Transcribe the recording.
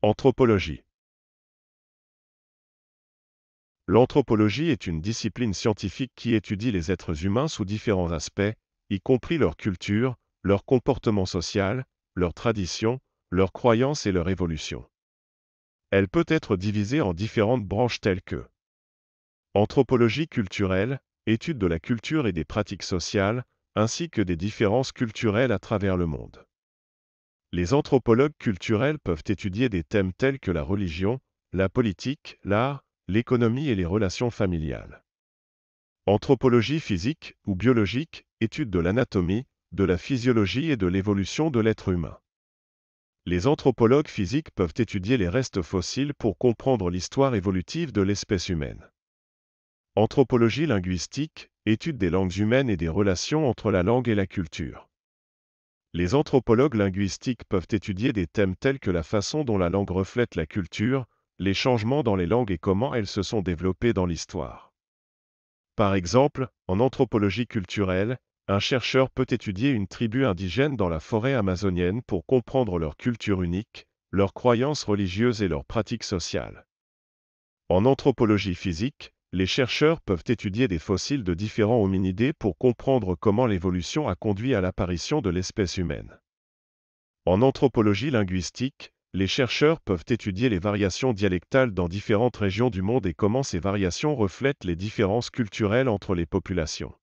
Anthropologie L'anthropologie est une discipline scientifique qui étudie les êtres humains sous différents aspects, y compris leur culture, leur comportement social, leurs traditions, leurs croyances et leur évolution. Elle peut être divisée en différentes branches telles que anthropologie culturelle, étude de la culture et des pratiques sociales, ainsi que des différences culturelles à travers le monde. Les anthropologues culturels peuvent étudier des thèmes tels que la religion, la politique, l'art, l'économie et les relations familiales. Anthropologie physique ou biologique, étude de l'anatomie, de la physiologie et de l'évolution de l'être humain. Les anthropologues physiques peuvent étudier les restes fossiles pour comprendre l'histoire évolutive de l'espèce humaine. Anthropologie linguistique, étude des langues humaines et des relations entre la langue et la culture. Les anthropologues linguistiques peuvent étudier des thèmes tels que la façon dont la langue reflète la culture, les changements dans les langues et comment elles se sont développées dans l'histoire. Par exemple, en anthropologie culturelle, un chercheur peut étudier une tribu indigène dans la forêt amazonienne pour comprendre leur culture unique, leurs croyances religieuses et leurs pratiques sociales. En anthropologie physique, les chercheurs peuvent étudier des fossiles de différents hominidés pour comprendre comment l'évolution a conduit à l'apparition de l'espèce humaine. En anthropologie linguistique, les chercheurs peuvent étudier les variations dialectales dans différentes régions du monde et comment ces variations reflètent les différences culturelles entre les populations.